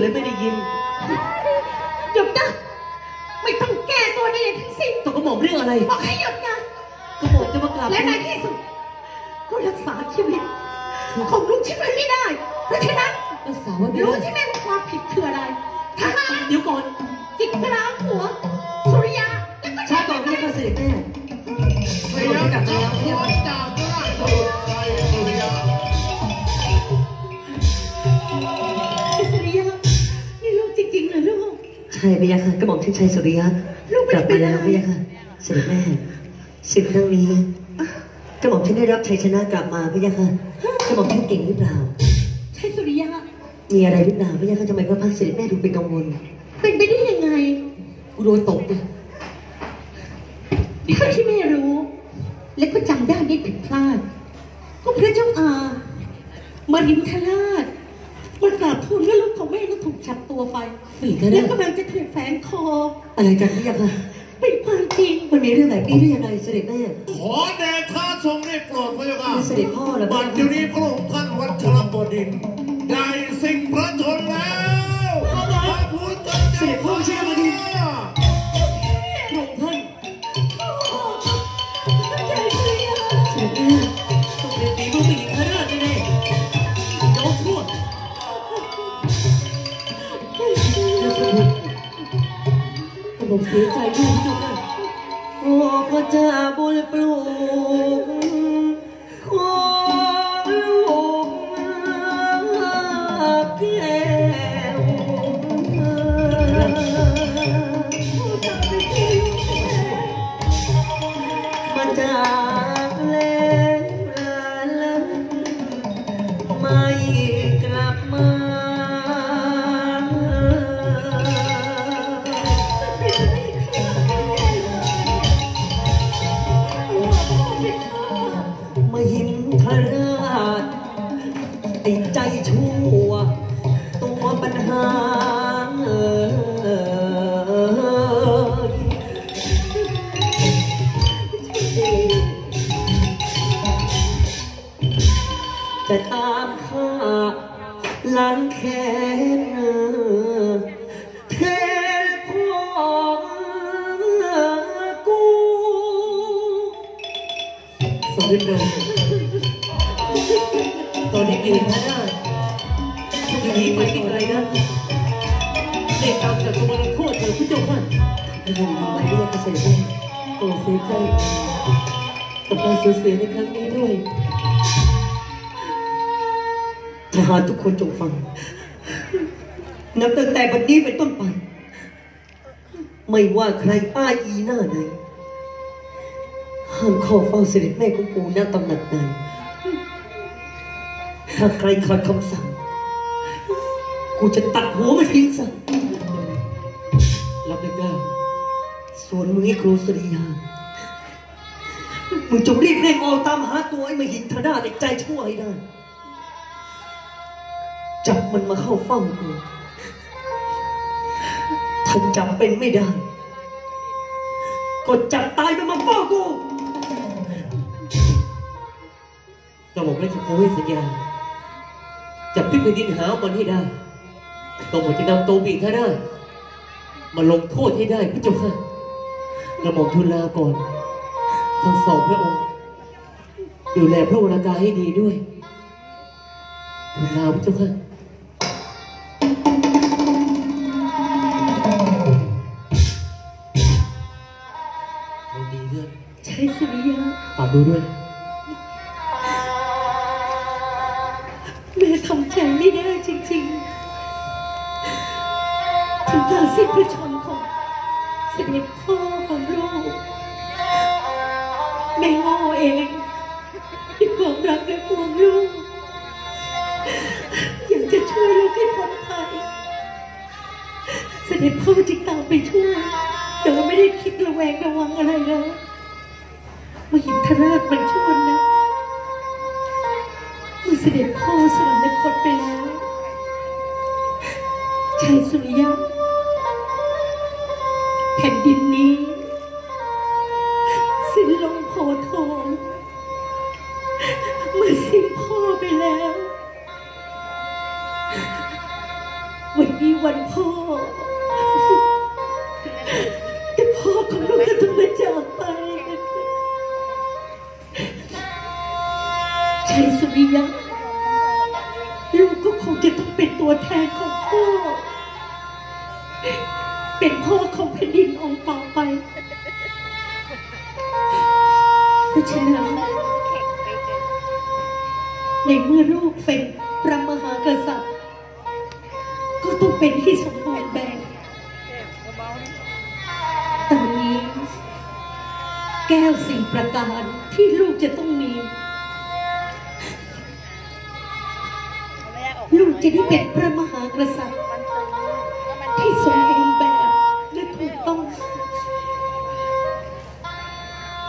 เลยไม่ได้ยิน หยุดนะไม่ต้องแก้ตัวใดๆทั้งสิ้นต้องกระหม่อมเรื่องอะไร บอกให้หยุดนะกระหม่อมจะมากราบและในที่สุดก็รักษาชีวิตของลูกชิ้นไว้ไม่ได้ เพราะฉะนั้นรักษาไว้ไม่รู้ได้ใช่ไหมว่าความผิดคืออะไรทหารเดี๋ยวก่อนจิกกลาหัวสุริยาแล้วก็ช้าก่อนพี่จะเสด็จแม่ไม่รู้จะกลับมาแล้วพี่วัดจากราชบุตร ช่พี่ยะค่ะกระหม่อมชื่อชัยสุริยะลูกไม่กลับได้มาแล้วเป็นอะไรพี่ยะค่ะเสด็จแม่ศึกครั้งนี้กระหม่อมฉันได้รับชัยชนะกลับมาพี่ยะค่ะกระหม่อมฉันเก่งหรือเปล่า ใช่สุริยามีอะไรหรือเปล่าพี่ยะค่ะทำไมพระพักตร์เสด็จแม่ดูเป็นกังวลเป็นไปได้ยังไงกูโดนตบเลยเท่าที่แม่รู้ และก็จำได้ไม่ผิดพลาดก็พระเจ้าอามารินทราช มากราบทูลว่าลูกของแม่ก็ถูกจับตัวไปผู้หญิงก็แล้ได้วกำลังจะถูกแฝงคอ อะไรกันพี่ยะค่ะเป็นความจริง มันมีเรื่องแบบนี้ได้ยังไงเสด็จแม่ขอแด่ข้าทรงได้โปรดพระเจ้าค่ะมีเสด็จพ่อเหรอบัดเดี๋ยวนี้พระองค์ท่านวัชรบดินทร์ได้สิ่งพระชนแล้วพระพุทธเสด็จพ่อใช่ไหมดิเหม่อมเสียใจ จะตามข้าล้างแค้นเทพ่อกูสมเด็จเลยตอนนี้เองพระราชจะหนีไปที่ไกลนะเด็กกรรมจากตัวนี้โทษเธอผู้เจ้าค่ะไม่ได้วยเกษตรแม่โปรดเสียใจกับการสูญเสียในครั้งนี้ด้วย ทหารทุกคนจงฟัง นับตั้งแต่บัดนี้เป็นต้นไป ไม่ว่าใครอ้าอีหน้าไหนห้ามข้าเฝ้าเสด็จแม่ของกูณตำหนักใดถ้าใครขัดคำสั่ง กูจะตัดหัวมันทิ้งซะรับได้กล้าส่วนมึงไอ้ครูสริยา มึงจงรีบเร่งออกตามหาตัวไอ้มาหินทนาในใจชั่วให้ได้ มันมาเข้าเฝ้ากูถ้านจับเป็นไม่ได้ก็จับตายมันมาเฝ้ากูกระหม่อมราชโคให้สัญญาจับพิพดินหามันให้ได้กระหม่อมจะนำตัวบีกข้าได้ มาลงโทษให้ได้พระเจ้าค่ะกระหม่อมทูลลาก่อนทั้งสองพระองค์ดูแลพระวรากายให้ดีด้วยทูลลาพระเจ้าค่ะาฝากดูด้วย แม่ทำใจไม่ได้จริงๆ ถึงการสิ้นพระชนม์ของเสด็จพ่อของลูกแม่โง่เองที่ความรักและห่วงลูกอยากจะช่วยลูกให้พ้นภัยเสด็จพ่อจึงตามไปช่วยแต่ว่าไม่ได้คิดระแวงระวังอะไรเลย มาหินทราชมันชวนนะเมื่อเสด็จพ่อสวรรคตไปแล้วชายสุริยะแผ่นดินนี้ ในเมื่อลูกเป็นพระมหากษัตริย์ ก็ต้องเป็นที่สมบูรณ์แบบตอนนี้ แก้วสิ่งประการที่ลูกจะต้องมี ลูกจะได้เป็นพระมหากษัตริย์ ที่สมบูรณ์แบบและถูกต้อง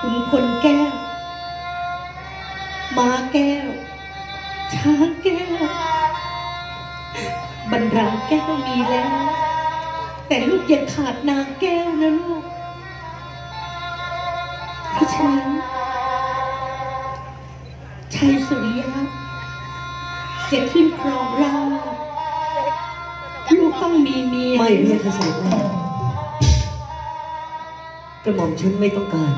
ขุนพลแก้วางแก้วบรรดาแก้วมีแล้ว แต่ลูกยังขาดนางแก้วนะลูก เพราะฉะนั้นชัยสุริยะจะขึ้นครองเราลูกต้องมีเมียไม่เรียกเสด็จแม่กระหม่อมฉันไม่ต้องการ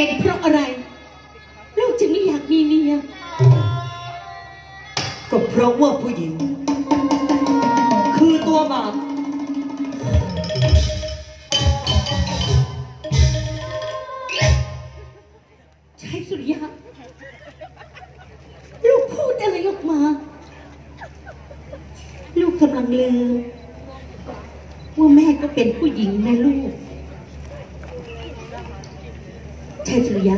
เป็นเพราะอะไร ลูกจึงไม่อยากมีเมีย ก็เพราะว่าผู้หญิง คือตัวบาปใช่สุริยะลูกพูดอะไรออกมา ลูกกำลังลืมว่าแม่ก็เป็นผู้หญิงนะลูก ใช่สุริยะ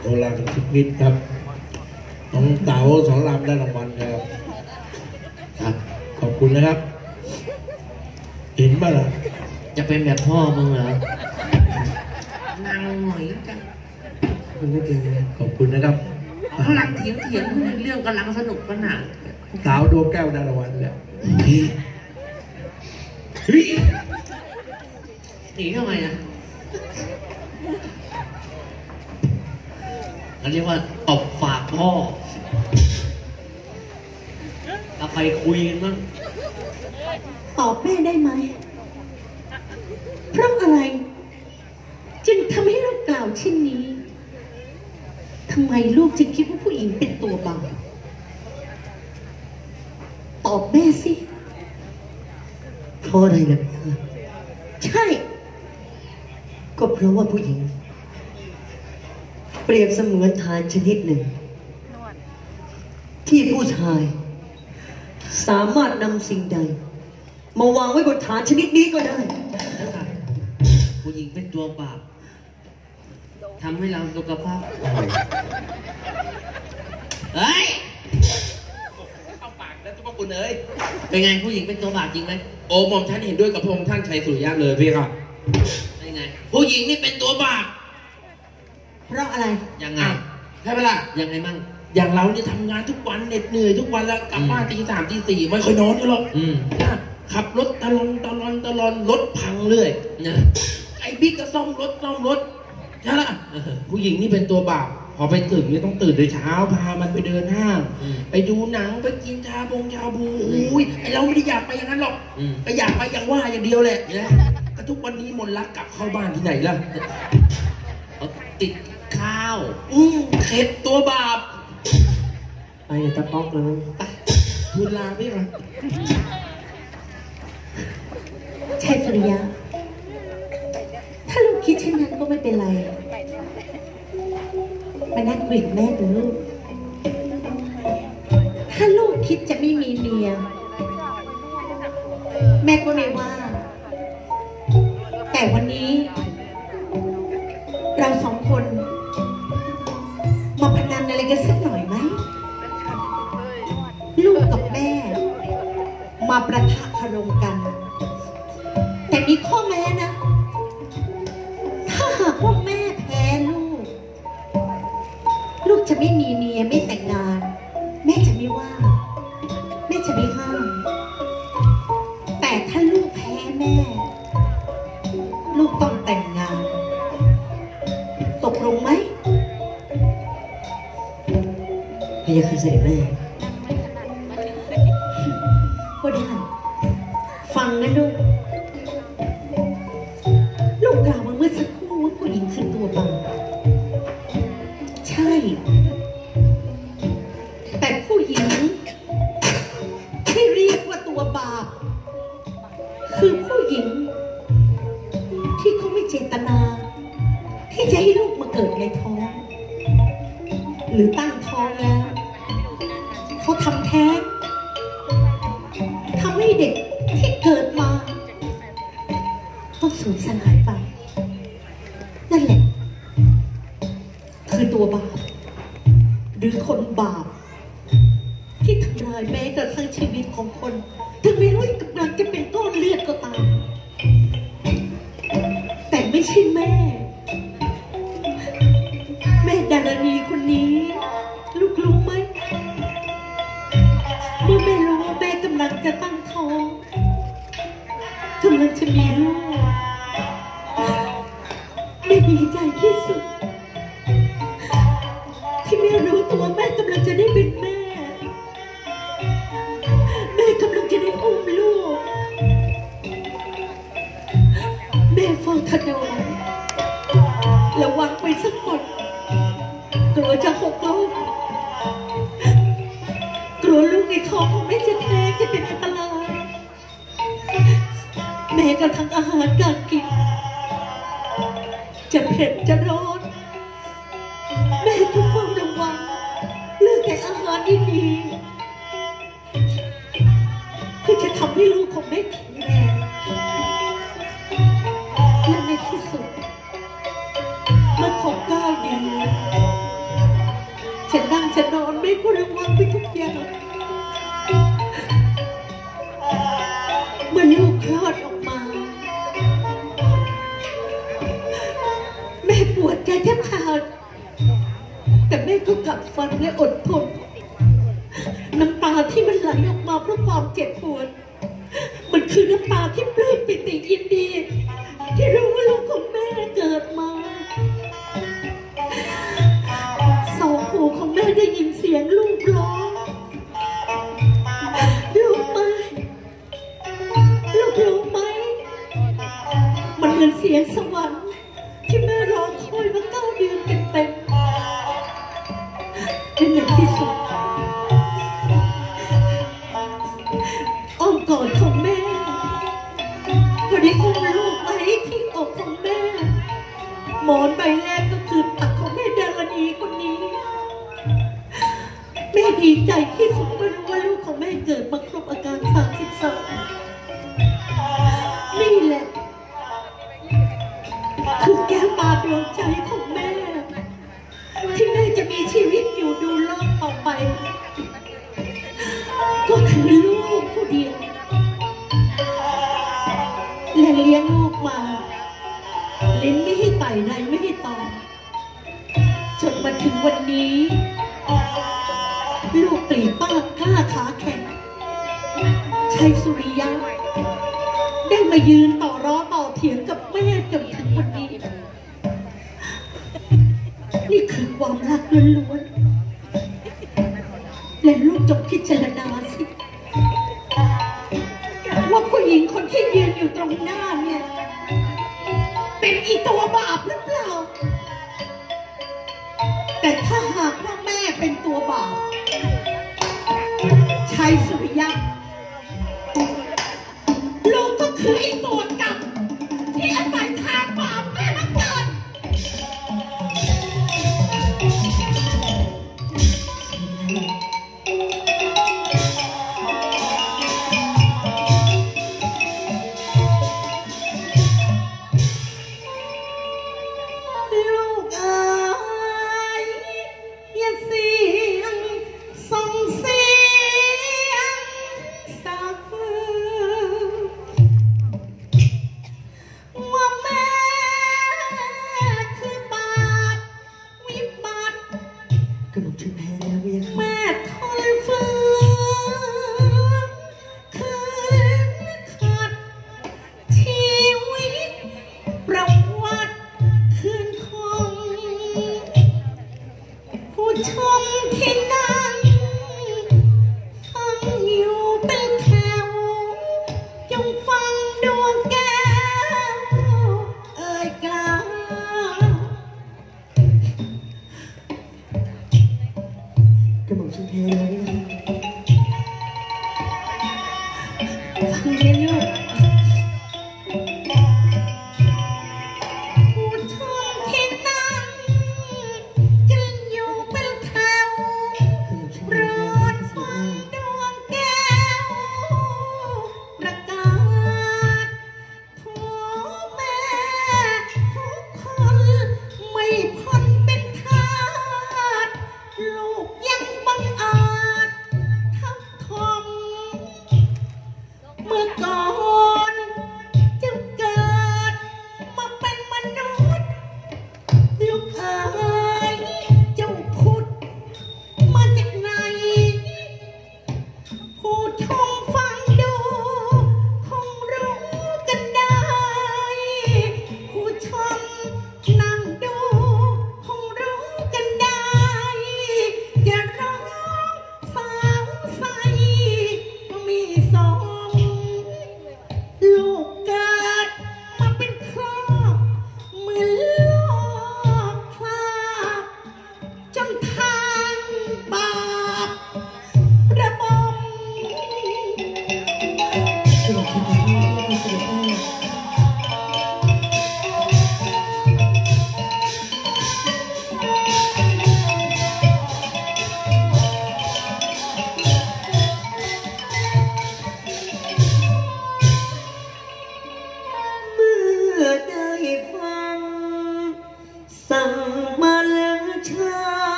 โบ ราณชิมิตครับน้องเต๋าสอนรามได้รางวัลครับครับขอบคุณนะครับ เห็นป่ะล่ะจะเป็นแบบพ่อมึงเหรอนางหน่อยจังคุณไม่เป็นเลยขอบคุณนะครับกำลังเถียงเถียงเรื่องกำลังสนุกกันหนาสาวดวงแก้วได้รางวัลแล้วเฮ้ยเฮ้ยหนีทำไมอะ เขาเรียกว่าตบฝากพ่อเอาไปคุยกันบ้างตอบแม่ได้ไหมเพราะอะไร จึงทำให้ลูกกล่าวเช่นนี้ทำไมลูกจึงคิดว่าผู้หญิงเป็นตัวบาปตอบแม่สิเพราะอะไรล่ะพี่ใช่ ก็เพราะว่าผู้หญิง เปรียบเสมือนทานชนิดหนึ่ง ที่ผู้ชาย สามารถนำสิ่งใด มาวางไว้บนฐานชนิดนี้ก็ได้นะครับผู้หญิงเป็นตัวบาปทำให้เราสุขภาพเฮ้ยเข้าปากแล้วทุกคุณเอ้ย เป็นไงผู้หญิงเป็นตัวบาปจริงไหมโอ้หม่อมท่านเห็นด้วยกับพระองค์ท่านชัยสุริยะเลยพี่ครับเป็นไง ผู้หญิงนี่เป็นตัวบาป เพราะอะไรยังไง ใช่ไหมล่ะ ยังไงมั่ง อย่างเราเนี่ยทำงานทุกวันเหน็ดเหนื่อยทุกวันแล้วกลับบ้านตีสามตีสี่ไม่ค่อยนอนกันหรอกอืม นะขับรถตะลอนตะลอนตะลอนรถพังเรื่อยนะไอ้บิ๊กก็ซ่อมรถซ่อมรถใช่ไหมล่ะผู้หญิงนี่เป็นตัวบาปพอไปตื่นเนี่ยต้องตื่นโดยเช้าพามันไปเดินห้าง อืมไปดูหนังไปกินชาบงชาบูอุ้ยไอเราไม่ได้อยากไปอย่างนั้นหรอกอืมก็อยากไปอย่างว่าอย่างเดียวแหละนะก็ทุกวันนี้มนต์รักกลับเข้าบ้านที่ไหนล่ะ เขาติด ข้าวอืมเข็ดตัวบาปไปอย่าตะป๊อกเลยไปทูลลาพี่ครับใช่สุริยะ ถ้าลูกคิดเช่นนั้นก็ไม่เป็นไร มานั่งคุยกับแม่ดูลูก ถ้าลูกคิดจะไม่มีเมีย แม่ก็ไม่ว่า แต่วันนี้ เราสองคนมา พนันอะไรกันสักหน่อยไหมลูกกับแม่ มาประทะคารมกัน แต่มีข้อแม้นะ ใทั่งชีวิตของคน ม่เฝ้าถนนระวังไว้สักคนกลัวจะหกล้มกลัวลูกในท้องของแม่จะแท้งจะเป็นอันตรายแม้กระทั่งอาหารการกิน จะเผ็ดจะร้อนแม่ทุกความระวังเลือกแต่อาหารดีๆ นั่งฉันไม่ก็ระวังไปทุกอย่างมื่ลูกคลอดออกมา แม่ปวดใจแทบขาด แต่แม่ก็กัดฟันและอดทน น้ำตาที่มันไหลออกมาเพราะความเจ็บปวด มันคือน้ำตาที่ปลื้มปิติยินดี ที่รู้ว่าลูกของแม่เกิดมา ได้ยินเสียงลูกร้องลูกไหมลูกรู้ไหม มันเหมือนเสียงสวรรค์ จะมีชีวิตอยู่ดูโลกต่อไป ก็คือลูกผู้เดียวและเลี้ยงลูกมา ลิ้นไม่ให้ไต่ในไม่ให้ตอมจนมาถึงวันนี้ ลูกปลีป้ากล้าขาแข็งชัยสุริยะได้มายืน รักล้วนๆและลูกจงพิจารณาสิว่าผู้หญิงคนที่ยืนอยู่ตรงหน้าเนี่ย เป็นอีตัวบาปหรือเปล่า แต่ถ้าหากว่าแม่เป็นตัวบาปชัยสุริยะลูกก็คืออ้ตัวกรรมที่อาศัย ลู